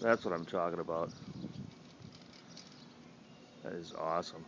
That's what I'm talking about. That is awesome.